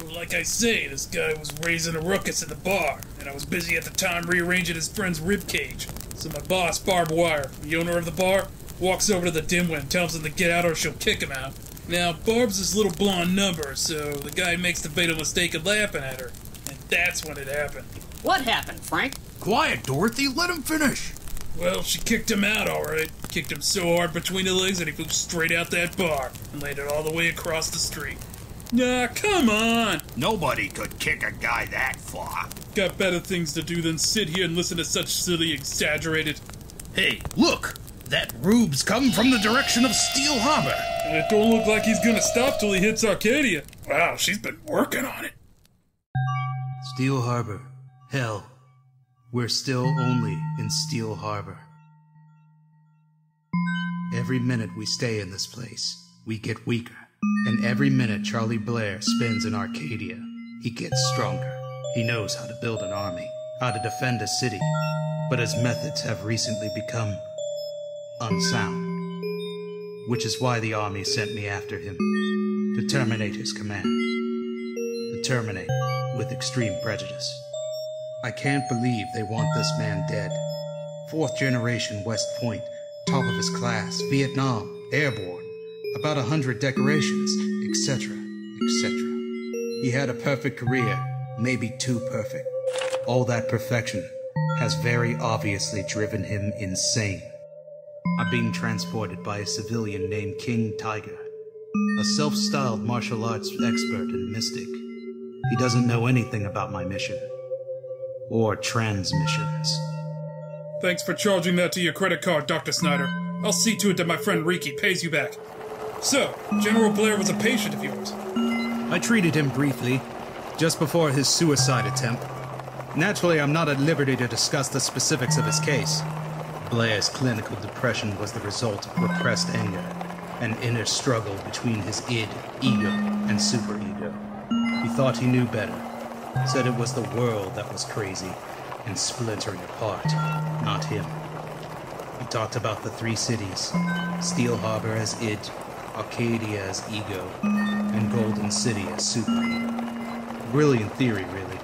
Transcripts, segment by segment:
So, like I say, this guy was raising a ruckus at the bar, and I was busy at the time rearranging his friend's rib cage. So my boss, Barb Wire, the owner of the bar, walks over to the dimwit and tells him to get out or she'll kick him out. Now, Barb's this little blonde number, so the guy makes the fatal mistake of laughing at her. And that's when it happened. What happened, Frank? Quiet, Dorothy. Let him finish. Well, she kicked him out, alright. Kicked him so hard between the legs that he flew straight out that bar and landed all the way across the street. Nah, come on! Nobody could kick a guy that far. Got better things to do than sit here and listen to such silly, exaggerated. Hey, look! That rube's come from the direction of Steel Harbor. And it don't look like he's gonna stop till he hits Arcadia. Wow, she's been working on it. Steel Harbor. Hell. We're still only in Steel Harbor. Every minute we stay in this place, we get weaker. And every minute Charlie Blair spends in Arcadia, he gets stronger. He knows how to build an army, how to defend a city, but his methods have recently become unsound. Which is why the army sent me after him, to terminate his command. To terminate with extreme prejudice. I can't believe they want this man dead. Fourth generation West Point, top of his class, Vietnam, airborne, about a hundred decorations, etc., etc. He had a perfect career, maybe too perfect. All that perfection has very obviously driven him insane. I'm being transported by a civilian named King Tiger, a self styled martial arts expert and mystic. He doesn't know anything about my mission or transmissions. Thanks for charging that to your credit card, Dr. Snyder. I'll see to it that my friend Riki pays you back. So, General Blair was a patient of yours. I treated him briefly, just before his suicide attempt. Naturally, I'm not at liberty to discuss the specifics of his case. Blair's clinical depression was the result of repressed anger, an inner struggle between his id, ego, and superego. He thought he knew better, said it was the world that was crazy and splintering apart, not him. He talked about the three cities Steel Harbor as id, Arcadia as ego, and Golden City as superego. Brilliant theory, really.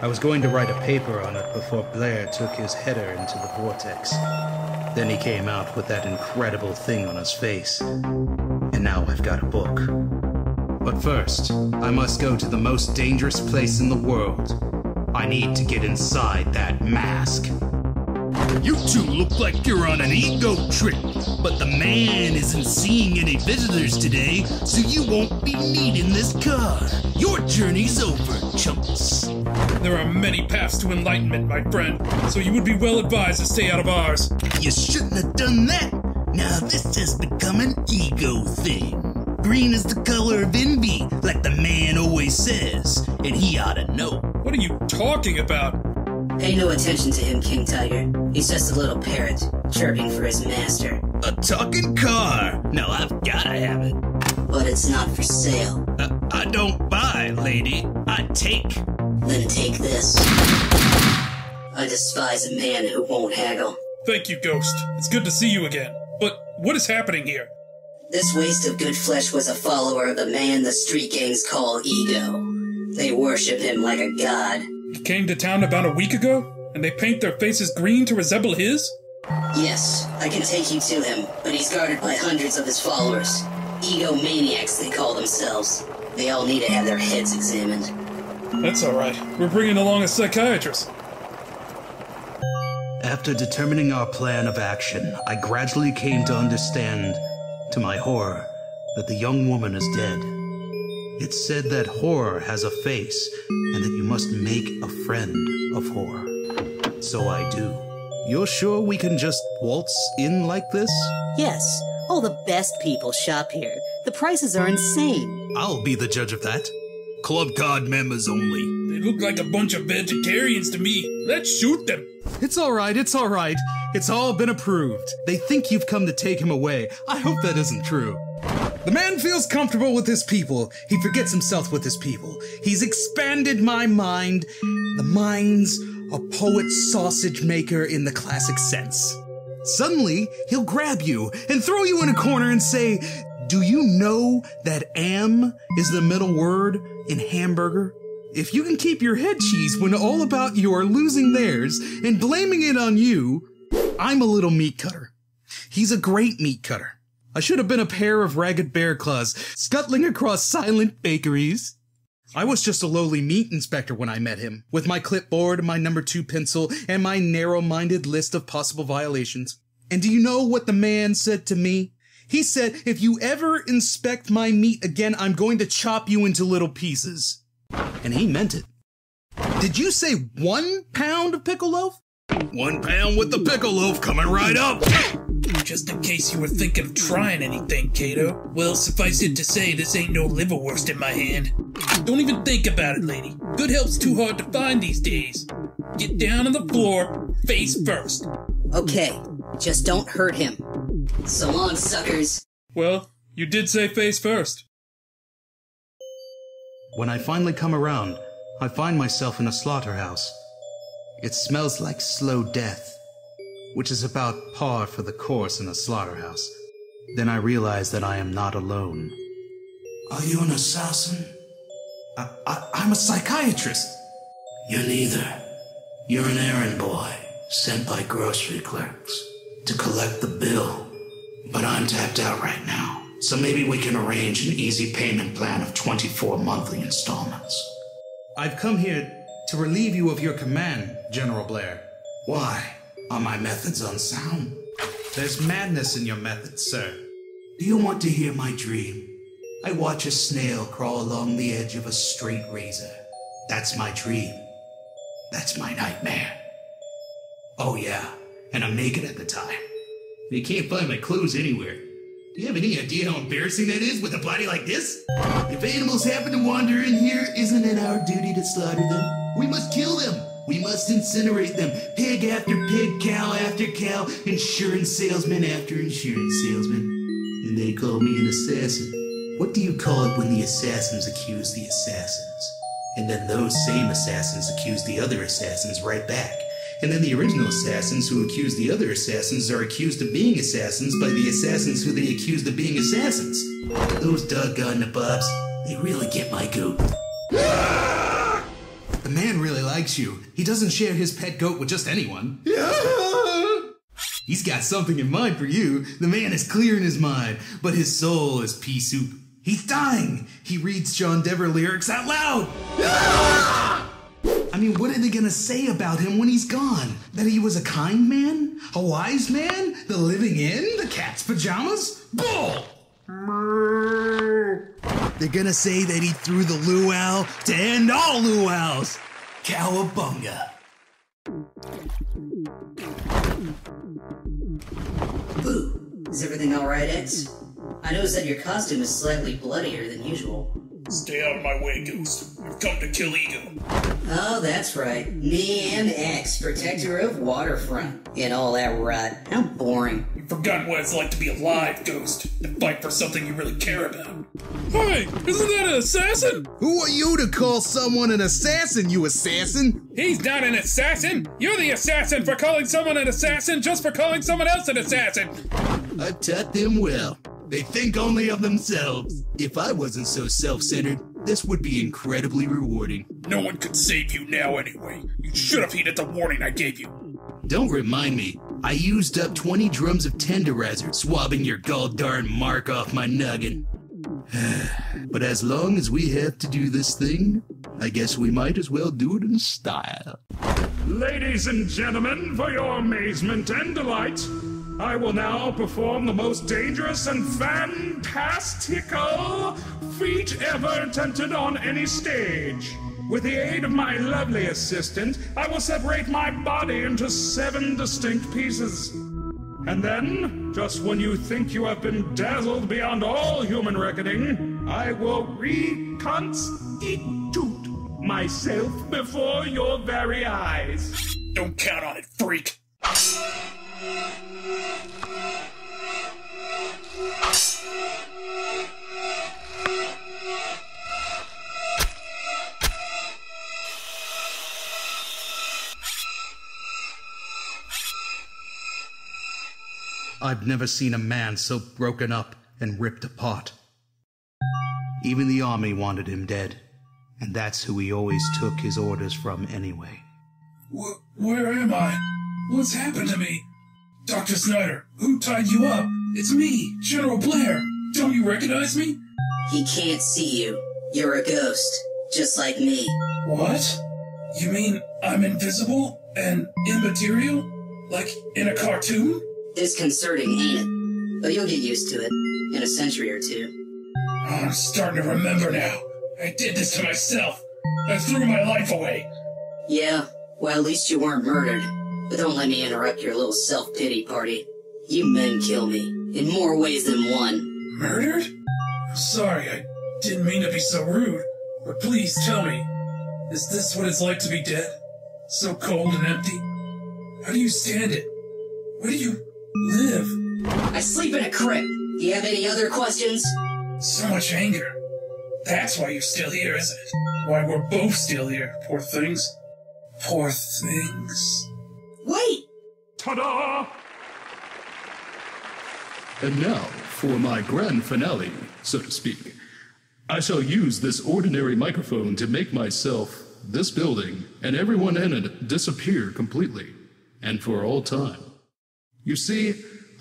I was going to write a paper on it before Blair took his header into the vortex. Then he came out with that incredible thing on his face. And now I've got a book. But first, I must go to the most dangerous place in the world. I need to get inside that mask. You two look like you're on an ego trip, but the man isn't seeing any visitors today, so you won't be needing this car. Your journey's over, chumps. There are many paths to enlightenment, my friend, so you would be well advised to stay out of ours. You shouldn't have done that. Now this has become an ego thing. Green is the color of envy, like the man always says, and he ought to know. What are you talking about? Pay no attention to him, King Tiger. He's just a little parrot, chirping for his master. A talking car. Now I've gotta have it. But it's not for sale. Uh, I don't buy, lady. I take. Then take this. I despise a man who won't haggle. Thank you, Ghost. It's good to see you again. But what is happening here? This waste of good flesh was a follower of the man the street gangs call Ego. They worship him like a god. He came to town about a week ago, and they paint their faces green to resemble his? Yes, I can take you to him, but he's guarded by hundreds of his followers. Ego maniacs, they call themselves. They all need to have their heads examined. That's alright. We're bringing along a psychiatrist. After determining our plan of action, I gradually came to understand, to my horror, that the young woman is dead. It's said that horror has a face, and that you must make a friend of horror. So I do. You're sure we can just waltz in like this? Yes, all the best people shop here. The prices are insane. I'll be the judge of that. Club card members only. They look like a bunch of vegetarians to me. Let's shoot them. It's all right, it's all right. It's all been approved. They think you've come to take him away. I hope that isn't true. The man feels comfortable with his people. He forgets himself with his people. He's expanded my mind. The mind's a poet sausage maker in the classic sense. Suddenly, he'll grab you and throw you in a corner and say, Do you know that am is the middle word in hamburger? If you can keep your head cheese when all about you are losing theirs and blaming it on you, I'm a little meat cutter. He's a great meat cutter. I should have been a pair of ragged bear claws scuttling across silent bakeries. I was just a lowly meat inspector when I met him, with my clipboard, my number two pencil, and my narrow minded list of possible violations. And do you know what the man said to me? He said, if you ever inspect my meat again, I'm going to chop you into little pieces. And he meant it. Did you say one pound of pickle loaf? One pound with the pickle loaf coming right up. Just in case you were thinking of trying anything, Kato. Well, suffice it to say, this ain't no liverwurst in my hand. Don't even think about it, lady. Good help's too hard to find these days. Get down on the floor, face first. Okay, just don't hurt him. So long, suckers. Well, you did say face first. When I finally come around, I find myself in a slaughterhouse. It smells like slow death, which is about par for the course in a slaughterhouse. Then I realize that I am not alone. Are you an assassin? I, I, I'm a psychiatrist. You're neither. You're an errand boy sent by grocery clerks to collect the bill. But I'm tapped out right now, so maybe we can arrange an easy payment plan of 24 monthly installments. I've come here to relieve you of your command, General Blair. Why? Are my methods unsound? There's madness in your methods, sir. Do you want to hear my dream? I watch a snail crawl along the edge of a straight razor. That's my dream. That's my nightmare. Oh, yeah, and I'm naked at the time. You can't find my clothes anywhere. Do you have any idea how embarrassing that is with a body like this? If animals happen to wander in here, isn't it our duty to slaughter them? We must kill them. We must incinerate them. Pig after pig, cow after cow, insurance salesman after insurance salesman. And they call me an assassin. What do you call it when the assassins accuse the assassins? And then those same assassins accuse the other assassins right back. And then the original assassins who accuse the other assassins are accused of being assassins by the assassins who they accused of being assassins. Those doggone nabobs, they really get my goat. The man really likes you. He doesn't share his pet goat with just anyone. He's got something in mind for you. The man is clear in his mind, but his soul is pea soup. He's dying. He reads John Denver lyrics out loud. I mean, what are they gonna say about him when he's gone? That he was a kind man? A wise man? The living in? The cat's pajamas? Bull! They're gonna say that he threw the luau to end all luau's. Cowabunga. Boo. Is everything alright, X? I noticed that your costume is slightly bloodier than usual. Stay out of my way, Ghost. I've come to kill Ego. Oh, that's right. Me and X, protector of Waterfront. And all that rot. How boring. You've forgotten what it's like to be alive, Ghost. To fight for something you really care about. Hey, isn't that an assassin? Who are you to call someone an assassin, you assassin? He's not an assassin. You're the assassin for calling someone an assassin just for calling someone else an assassin. I've taught them well. They think only of themselves. If I wasn't so self centered, this would be incredibly rewarding. No one could save you now anyway. You should have heeded the warning I gave you. Don't remind me. I used up 20 drums of tenderizer swabbing your gall-darn mark off my noggin. but as long as we have to do this thing, I guess we might as well do it in style. Ladies and gentlemen, for your amazement and delight, I will now perform the most dangerous and fantastical feat ever attempted on any stage. With the aid of my lovely assistant, I will separate my body into seven distinct pieces. And then, just when you think you have been dazzled beyond all human reckoning, I will reconstitute myself before your very eyes. Don't count on it, freak. I've never seen a man so broken up and ripped apart. Even the army wanted him dead, and that's who he always took his orders from anyway. Wh- where am I? What's happened to me? Dr. Snyder, who tied you up? It's me, General Blair. Don't you recognize me? He can't see you. You're a ghost, just like me. What? You mean I'm invisible and immaterial? Like in a cartoon? Disconcerting, ain't it? But you'll get used to it in a century or two. Oh, I'm starting to remember now. I did this to myself. I threw my life away. Yeah, well, at least you weren't murdered. But don't let me interrupt your little self pity party. You men kill me, in more ways than one. Murdered? I'm sorry, I didn't mean to be so rude. But please tell me, is this what it's like to be dead? So cold and empty? How do you stand it? Where do you sleep in a crypt. Do you have any other questions? So much anger. That's why you're still here, isn't it? Why we're both still here, poor things. Poor things. Wait! Ta-da! And now, for my grand finale, so to speak. I shall use this ordinary microphone to make myself, this building, and everyone in it disappear completely, and for all time. You see,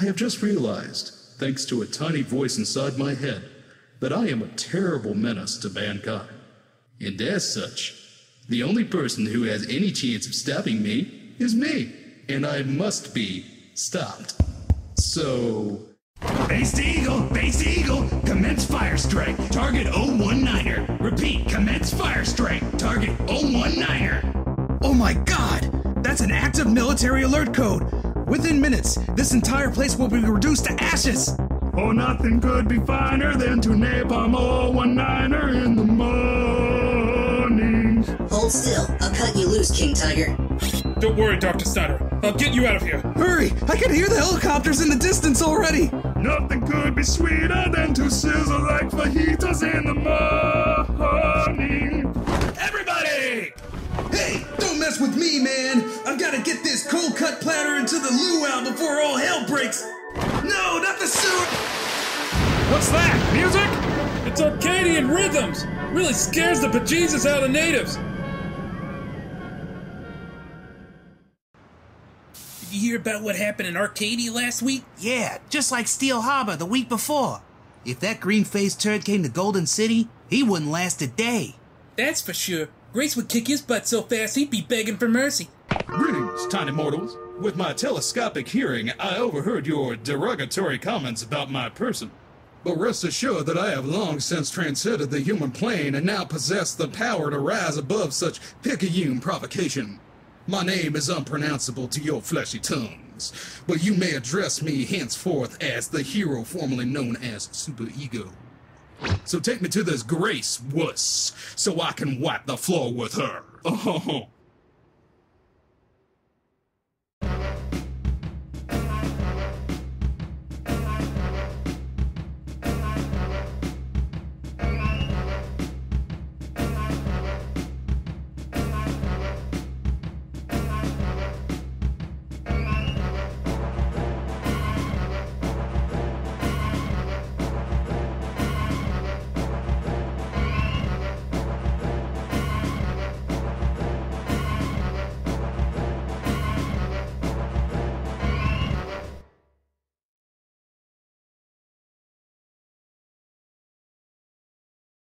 I have just realized, thanks to a tiny voice inside my head, that I am a terrible menace to mankind. And as such, the only person who has any chance of stopping me is me, and I must be stopped. So, Based Eagle, Based Eagle, commence fire strike. Target 019er. Repeat, commence fire strike. Target 019er. Oh my god! That's an active military alert code! Within minutes, this entire place will be reduced to ashes! Oh, nothing could be finer than to napalm 019er in the morning. Hold still. I'll cut you loose, King Tiger. Don't worry, Dr. Snyder. I'll get you out of here. Hurry! I can hear the helicopters in the distance already! Nothing could be sweeter than to sizzle like fajitas in the morning. Man! I've gotta get this cold cut platter into the luau before all hell breaks! No, not the sewer! What's that? Music? It's Arcadian rhythms. Really scares the bejesus out of the natives. Did you hear about what happened in Arcadia last week? Yeah, just like Steel Harbor the week before. If that green faced turd came to Golden City, he wouldn't last a day. That's for sure. Grace would kick his butt so fast he'd be begging for mercy. Greetings, tiny mortals. With my telescopic hearing, I overheard your derogatory comments about my person. But rest assured that I have long since transcended the human plane and now possess the power to rise above such picayune provocation. My name is unpronounceable to your fleshy tongues, but you may address me henceforth as the hero formerly known as Super Ego. So take me to this Grace wuss, so I can wipe the floor with her. Oh,